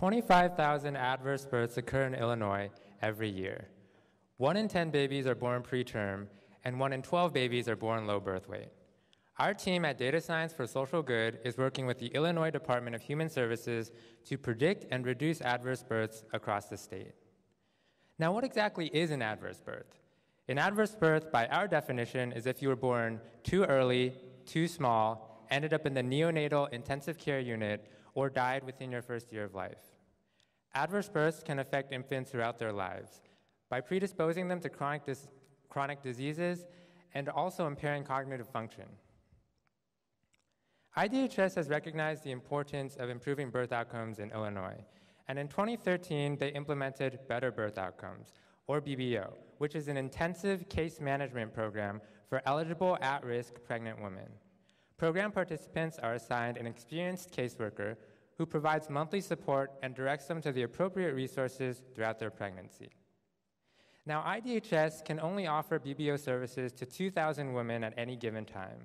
25,000 adverse births occur in Illinois every year. One in 10 babies are born preterm, and one in 12 babies are born low birth weight. Our team at Data Science for Social Good is working with the Illinois Department of Human Services to predict and reduce adverse births across the state. Now, what exactly is an adverse birth? An adverse birth, by our definition, is if you were born too early, too small, ended up in the neonatal intensive care unit, or died within your first year of life. Adverse births can affect infants throughout their lives by predisposing them to chronic, dis chronic diseases and also impairing cognitive function. IDHS has recognized the importance of improving birth outcomes in Illinois, and in 2013, they implemented Better Birth Outcomes, or BBO, which is an intensive case management program for eligible at-risk pregnant women. Program participants are assigned an experienced caseworker who provides monthly support and directs them to the appropriate resources throughout their pregnancy. Now, IDHS can only offer BBO services to 2,000 women at any given time.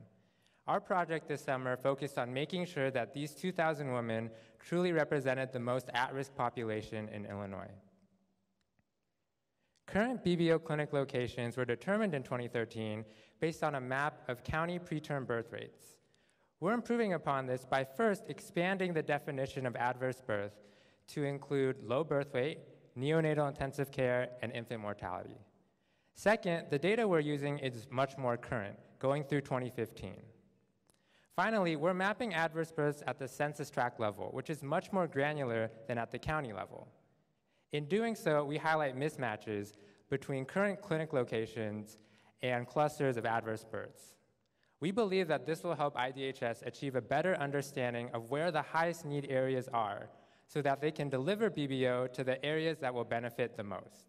Our project this summer focused on making sure that these 2,000 women truly represented the most at-risk population in Illinois. Current BBO clinic locations were determined in 2013 based on a map of county preterm birth rates. We're improving upon this by first expanding the definition of adverse birth to include low birth weight, neonatal intensive care, and infant mortality. Second, the data we're using is much more current, going through 2015. Finally, we're mapping adverse births at the census tract level, which is much more granular than at the county level. In doing so, we highlight mismatches between current clinic locations and clusters of adverse births. We believe that this will help IDHS achieve a better understanding of where the highest need areas are so that they can deliver BBO to the areas that will benefit the most.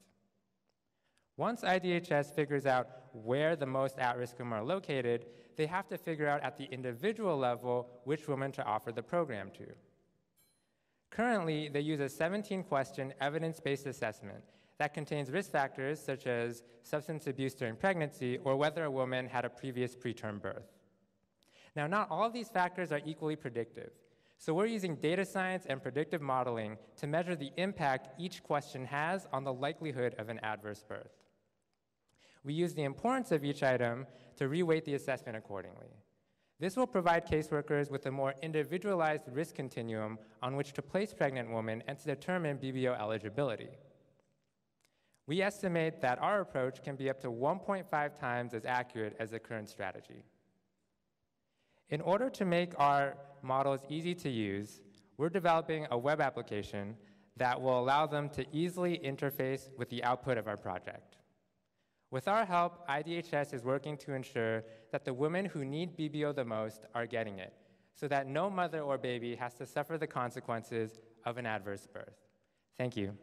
Once IDHS figures out where the most at-risk women are located, they have to figure out at the individual level which women to offer the program to. Currently, they use a 17-question evidence-based assessment that contains risk factors such as substance abuse during pregnancy or whether a woman had a previous preterm birth. Now, not all of these factors are equally predictive. So we're using data science and predictive modeling to measure the impact each question has on the likelihood of an adverse birth. We use the importance of each item to reweight the assessment accordingly. This will provide caseworkers with a more individualized risk continuum on which to place pregnant women and to determine BBO eligibility. We estimate that our approach can be up to 1.5 times as accurate as the current strategy. In order to make our models easy to use, we're developing a web application that will allow them to easily interface with the output of our project. With our help, IDHS is working to ensure that the women who need BBO the most are getting it, so that no mother or baby has to suffer the consequences of an adverse birth. Thank you.